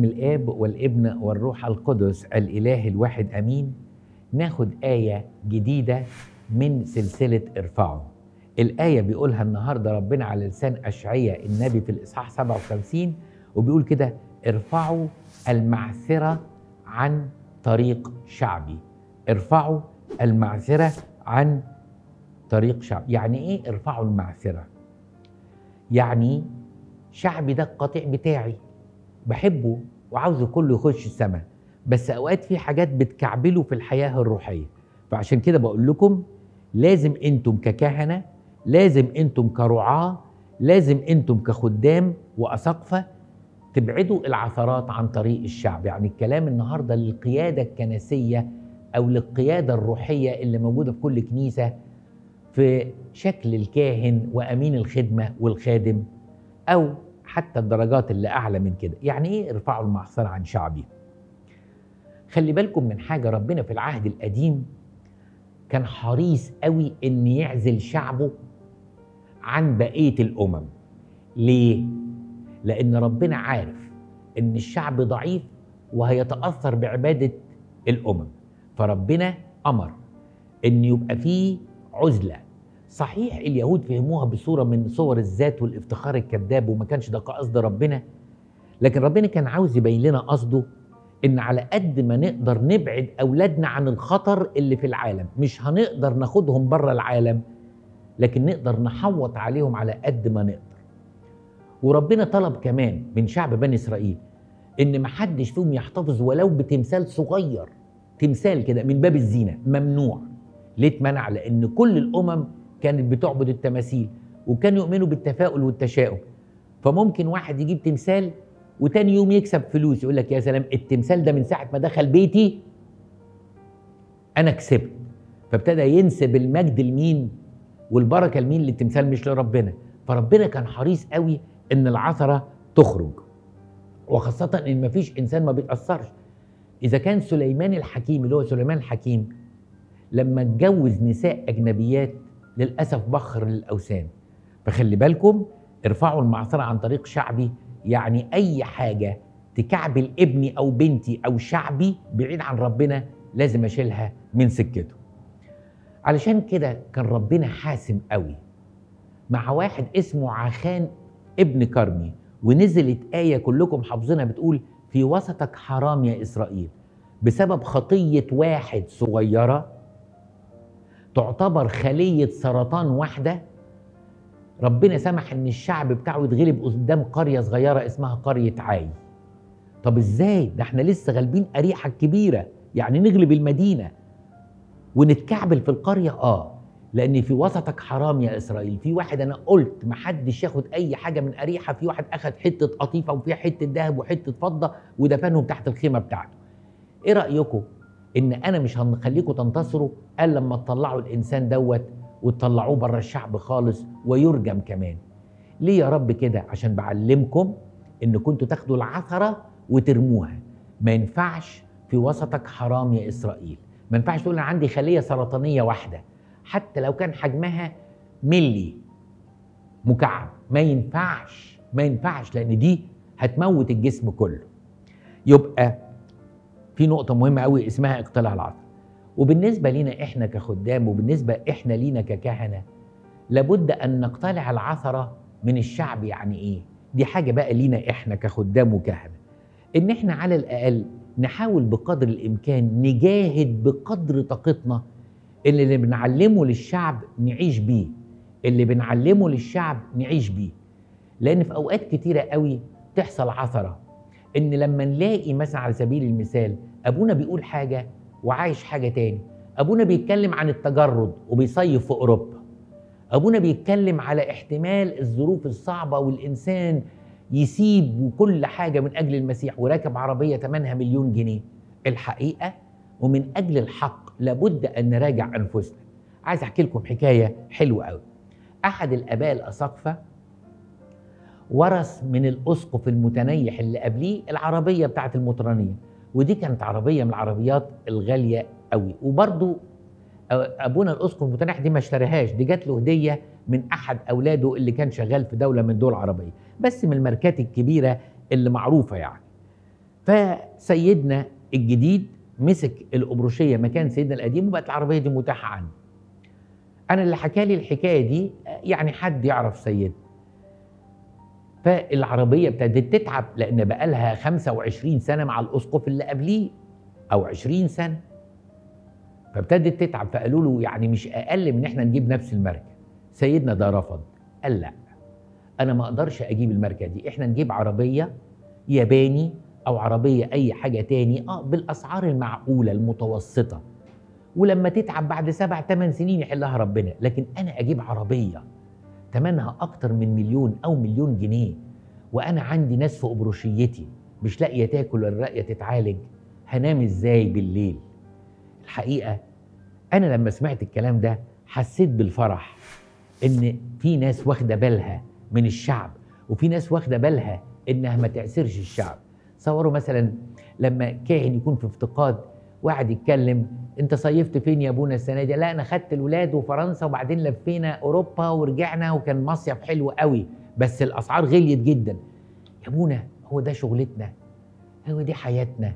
باسم الآب والابن والروح القدس الإله الواحد آمين. ناخد آية جديدة من سلسلة ارفعوا الآية بيقولها النهارده ربنا على لسان اشعياء النبي في الإصحاح 57 وبيقول كده إرفعوا المعثره عن طريق شعبي. إرفعوا المعثره عن طريق شعب يعني إيه إرفعوا المعثره يعني شعبي ده القطيع بتاعي. بحبه وعاوزه كله يخش السماء بس أوقات في حاجات بتكعبله في الحياة الروحية. فعشان كده بقول لكم لازم أنتم ككهنة لازم أنتم كرعاة لازم أنتم كخدام وأساقفة تبعدوا العثرات عن طريق الشعب. يعني الكلام النهارده للقيادة الكنسية أو للقيادة الروحية اللي موجودة في كل كنيسة في شكل الكاهن وأمين الخدمة والخادم أو حتى الدرجات اللي أعلى من كده. يعني إيه؟ ارفعوا المعصرة عن شعبي. خلي بالكم من حاجة ربنا في العهد القديم كان حريص قوي إن يعزل شعبه عن بقية الأمم. ليه؟ لأن ربنا عارف إن الشعب ضعيف وهيتأثر بعبادة الأمم. فربنا أمر إن يبقى فيه عزلة صحيح اليهود فهموها بصورة من صور الذات والافتخار الكذاب وما كانش ده قصد ربنا لكن ربنا كان عاوز يبين لنا قصده إن على قد ما نقدر نبعد أولادنا عن الخطر اللي في العالم مش هنقدر ناخدهم بره العالم لكن نقدر نحوط عليهم على قد ما نقدر. وربنا طلب كمان من شعب بني إسرائيل إن محدش فيهم يحتفظ ولو بتمثال صغير تمثال كده من باب الزينة ممنوع. ليه اتمنع؟ لأن كل الأمم كانت بتعبد التماثيل وكانوا يؤمنوا بالتفاؤل والتشاؤم. فممكن واحد يجيب تمثال وتاني يوم يكسب فلوس يقول لك يا سلام التمثال ده من ساعة ما دخل بيتي أنا كسبت. فابتدى ينسب المجد لمين؟ والبركة لمين؟ للتمثال مش لربنا. فربنا كان حريص قوي إن العثرة تخرج. وخاصة إن مفيش إنسان ما بيتأثرش. إذا كان سليمان الحكيم اللي هو سليمان الحكيم لما اتجوز نساء أجنبيات للأسف بخر للأوثان. فخلي بالكم ارفعوا المعصره عن طريق شعبي يعني أي حاجة تكعبل ابني أو بنتي أو شعبي بعيد عن ربنا لازم أشيلها من سكته. علشان كده كان ربنا حاسم قوي. مع واحد اسمه عخان ابن كرمي ونزلت آية كلكم حافظينها بتقول في وسطك حرام يا إسرائيل. بسبب خطية واحد صغيرة تعتبر خلية سرطان واحدة؟ ربنا سمح إن الشعب بتاعه يتغلب قدام قرية صغيرة اسمها قرية عاي. طب إزاي؟ ده إحنا لسه غالبين أريحة الكبيرة يعني نغلب المدينة. ونتكعبل في القرية؟ آه. لأن في وسطك حرام يا إسرائيل. في واحد أنا قلت محدش ياخد أي حاجة من أريحة. في واحد أخد حتة قطيفة وفيها حتة ذهب وحتة فضة ودفنهم تحت الخيمة بتاعته. إيه رأيكم؟ إن أنا مش هنخليكم تنتصروا قال لما تطلعوا الإنسان دوت وتطلعوه بره الشعب خالص ويرجم كمان. ليه يا رب كده؟ عشان بعلمكم إن كنتوا تاخدوا العثرة وترموها. ما ينفعش في وسطك حرام يا إسرائيل. ما ينفعش تقول أنا عندي خلية سرطانية واحدة. حتى لو كان حجمها ملي مكعب. ما ينفعش ما ينفعش لأن دي هتموت الجسم كله. يبقى في نقطة مهمة قوي اسمها اقتلاع العصر وبالنسبة لينا إحنا كخدام وبالنسبة إحنا لينا ككهنة لابد أن نقتلع العثرة من الشعب يعني إيه؟ دي حاجة بقى لينا إحنا كخدام وكهنة. إن إحنا على الأقل نحاول بقدر الإمكان نجاهد بقدر طاقتنا اللي, اللي بنعلمه للشعب نعيش بيه اللي بنعلمه للشعب نعيش بيه. لأن في أوقات كتيرة قوي تحصل عثرة إن لما نلاقي مثلا على سبيل المثال أبونا بيقول حاجة وعايش حاجة تاني أبونا بيتكلم عن التجرد وبيصيف في أوروبا أبونا بيتكلم على احتمال الظروف الصعبة والإنسان يسيب وكل حاجة من أجل المسيح وراكب عربية ثمنها مليون جنيه. الحقيقة ومن أجل الحق لابد أن نراجع أنفسنا. عايز أحكي لكم حكاية حلوة قوي أحد الآباء الأساقفة ورث من الأسقف المتنيح اللي قبليه العربية بتاعه المطرانية. ودي كانت عربية من العربيات الغالية قوي. وبرضه أبونا الأسقف المتنيح دي ما اشتراهاش دي جات له هدية من أحد أولاده اللي كان شغال في دولة من دول عربية. بس من الماركات الكبيرة اللي معروفة يعني. فسيدنا الجديد مسك الأبروشية مكان سيدنا القديم وبقت العربية دي متاحة عنه. أنا اللي حكى لي الحكاية دي يعني حد يعرف سيدنا. فالعربية ابتدت تتعب لأن بقالها 25 سنة مع الأسقف اللي قبليه أو 20 سنة. فابتدت تتعب فقالوا له يعني مش أقل من إحنا نجيب نفس الماركة. سيدنا ده رفض قال لأ أنا ما أقدرش أجيب الماركة دي. إحنا نجيب عربية ياباني أو عربية أي حاجة تاني آه بالأسعار المعقولة المتوسطة. ولما تتعب بعد سبع ثمان سنين يحلها ربنا لكن أنا أجيب عربية. تمنها أكتر من مليون أو مليون جنيه وأنا عندي ناس في أبروشيتي مش لاقية تاكل ولا لاقية تتعالج هنام إزاي بالليل؟ الحقيقة أنا لما سمعت الكلام ده حسيت بالفرح إن في ناس واخدة بالها من الشعب وفي ناس واخدة بالها إنها ما تعسرش الشعب. تصوروا مثلا لما كاهن يكون في افتقاد واحد يتكلم انت صيفت فين يا ابونا السنة دي؟ لا أنا خدت الولاد وفرنسا وبعدين لفينا أوروبا ورجعنا وكان مصيف حلو قوي بس الأسعار غليت جدا. يا ابونا هو ده شغلتنا؟ هو دي حياتنا؟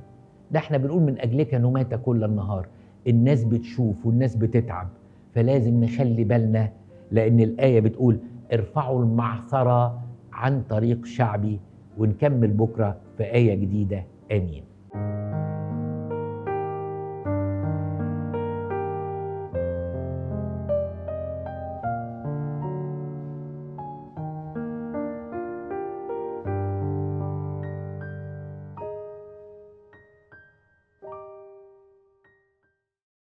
ده إحنا بنقول من أجلك نمات كل النهار الناس بتشوف والناس بتتعب فلازم نخلي بالنا لأن الآية بتقول ارفعوا المعثره عن طريق شعبي ونكمل بكرة في آية جديدة. آمين.